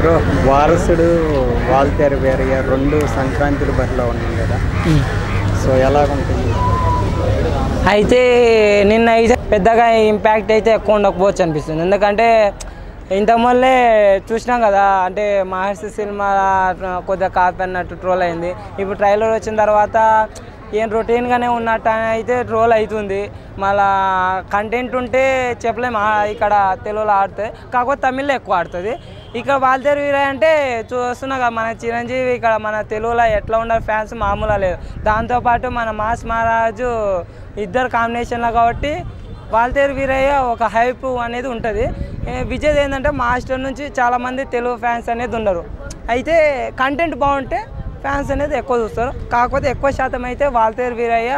Bro వారసుడు వాల్తేరు వేరయ్య రెండు సంక్రాంతుల బరిలో ఉన్నాయి కదా. సో ఎలాగుంటుంది? అయితే నిన్న అయితే పెద్దగా ఇంపాక్ట్ అయితే ఎక్కువ ఉండకపోవచ్చు అనిపిస్తుంది. ఎందుకంటే ఇంతకుముందే చూసినాం కదా అంటే మహర్షి సినిమా కొద్దిగా కాపీ అన్నట్టు ట్రోల్ అయింది. ఇప్పుడు ట్రైలర్ వచ్చిన తర్వాత ఏం రొటీన్గానే ఉన్నట్టు అని అయితే ట్రోల్ అవుతుంది మళ్ళా కంటెంట్ ఉంటే చెప్పలేము ఇక్కడ తెలుగులో ఆడితే కాకపోతే తమిళ్ళో ఎక్కువ ఆడుతుంది. ఇక్కడ వాల్తేరు వీరయ్య అంటే చూస్తున్నాగా కదా మన చిరంజీవి ఇక్కడ మన తెలుగులో ఎట్లా ఉండాలి ఫ్యాన్స్ మామూలుగా లేదు. దాంతోపాటు మన మాస్ మహారాజు ఇద్దరు కాంబినేషన్లో కాబట్టి వాల్తేరు వీరయ్య ఒక హైప్ అనేది ఉంటుంది. విజయ్ ఏంటంటే మాస్టర్ నుంచి చాలామంది తెలుగు ఫ్యాన్స్ అనేది ఉండరు. అయితే కంటెంట్ బాగుంటే ఫ్యాన్స్ అనేది ఎక్కువ చూస్తారు. కాకపోతే ఎక్కువ శాతం అయితే వాల్తేరు వీరయ్య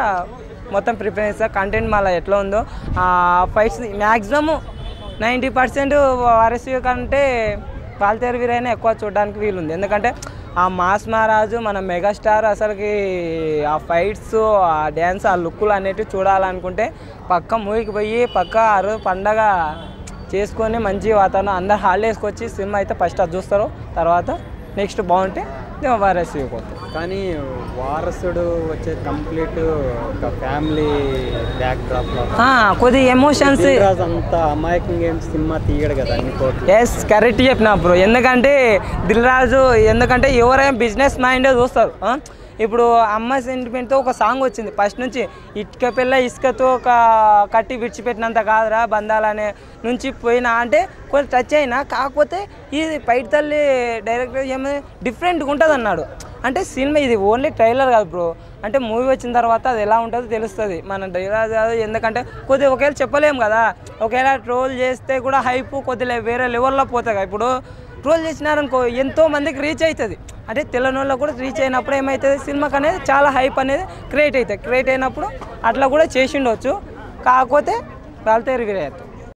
మొత్తం ప్రిఫరెన్స్ కంటెంట్ మళ్ళీ ఎట్లా ఉందో ఫైట్స్ మ్యాక్సిమమ్ నైంటీ పర్సెంట్ వారసి కంటే కాల్తేరు వీరైనా ఎక్కువ చూడడానికి వీలుంది. ఎందుకంటే ఆ మాస్ మహారాజు మన మెగాస్టార్ అసలుకి ఆ ఫైట్స్ ఆ డ్యాన్స్ ఆ లుక్కులు అనేటివి చూడాలనుకుంటే పక్క మూవీకి పోయి పక్క ఆ రోజు పండగ చేసుకొని మంచి వాతావరణం అందరు హాలిడేస్కి వచ్చి సినిమా అయితే ఫస్ట్ అది చూస్తారు. తర్వాత నెక్స్ట్ బాగుంటే వారసి పోతారు కానీ వారసుడు వచ్చే కంప్లీట్ ఒక ఫ్యామిలీ బ్యాక్ డ్రాప్లో కొద్ది ఎమోషన్స్ అంత అమాయకంగా ఏం సినిమా తీయడు కదా ఎస్ కరెక్ట్ చెప్పిన బ్రో ఎందుకంటే దిల్ రాజు ఎందుకంటే ఎవరైనా బిజినెస్ మైండే చూస్తారు? ఇప్పుడు అమ్మ సెంటిమెంట్తో ఒక సాంగ్ వచ్చింది. ఫస్ట్ నుంచి ఇటుక పిల్ల ఇసుకతో ఒక కట్టి విడిచిపెట్టినంత కాదురా బంధాలనే నుంచి పోయినా అంటే కొంచెం టచ్ అయినా కాకపోతే ఇది పైట తల్లి డైరెక్టర్ ఏమైనా డిఫరెంట్గా ఉంటుంది అన్నాడు. అంటే సినిమా ఇది ఓన్లీ ట్రైలర్ కాదు బ్రో అంటే మూవీ వచ్చిన తర్వాత అది ఎలా ఉంటుందో తెలుస్తుంది. మన డైలాగ్ కాదు ఎందుకంటే కొద్దిగా ఒకవేళ చెప్పలేము కదా. ఒకవేళ ట్రోల్ చేస్తే కూడా హైప్ కొద్దిగా వేరే లెవెల్లో పోతాయి ఇప్పుడు ట్రోల్ చేసినారనుకో ఎంతో మందికి రీచ్ అవుతుంది. అంటే తెల్లని కూడా రీచ్ అయినప్పుడు ఏమవుతుంది సినిమాకి అనేది చాలా హైప్ అనేది క్రియేట్ అవుతుంది. క్రియేట్ అయినప్పుడు అట్లా కూడా చేసి ఉండవచ్చు కాకపోతే వాళ్ళతో రివీర్